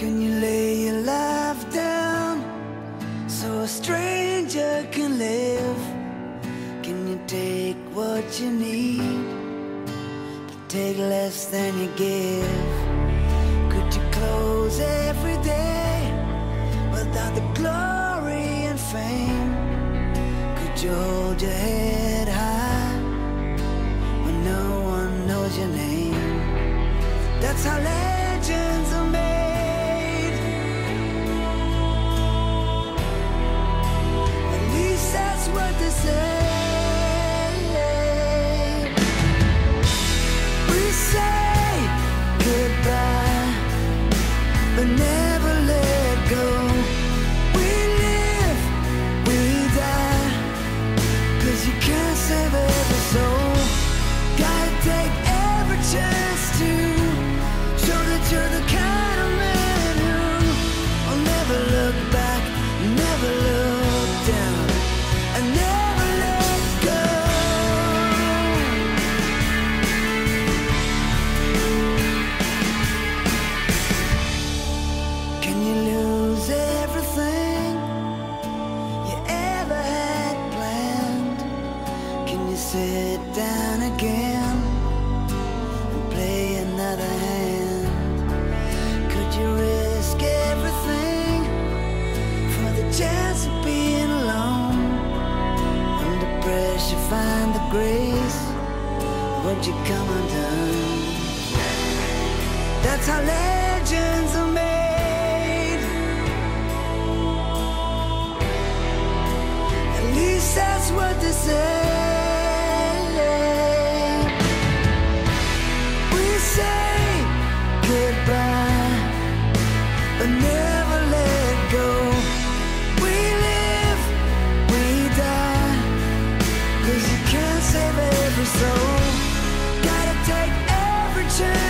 Can you lay your life down so a stranger can live? Can you take what you need, but take less than you give? Could you close every day without the glory and fame? Could you hold your head high when no one knows your name? That's how. You never let go we live we die cuz you can't save every soul. Gotta take down again and play another hand? Could you risk everything for the chance of being alone? Under pressure, find the grace. Won't you come undone? That's how legends are made. At least that's what they say. Cause you can't save every soul. Gotta take every chance.